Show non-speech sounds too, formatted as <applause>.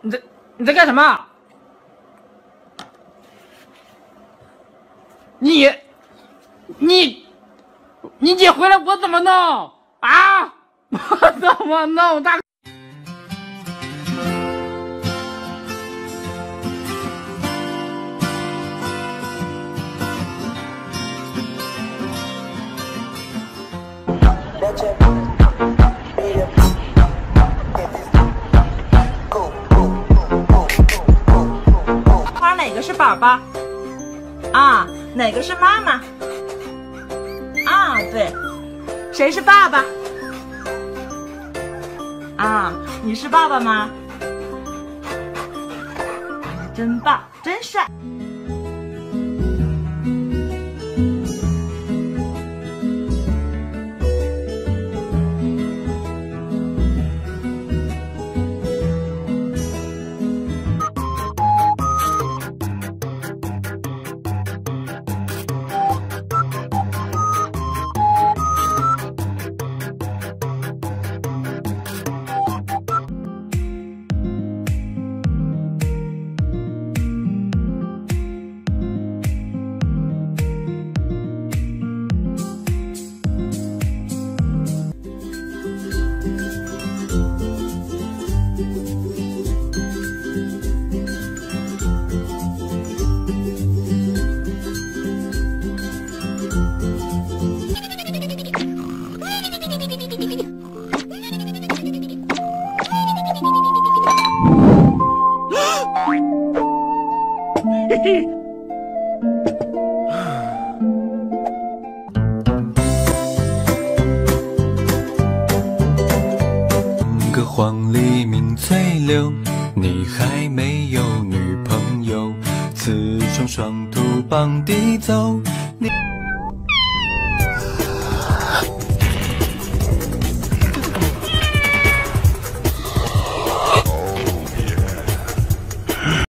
你在你在干什么？你你你姐回来我怎么弄啊？我怎么弄 <laughs> 大？宝宝？啊，哪个是妈妈？啊，对，谁是爸爸？啊，你是爸爸吗？真棒，真帅。黄鹂鸣翠柳，你还没有女朋友。雌雄双兔傍地走，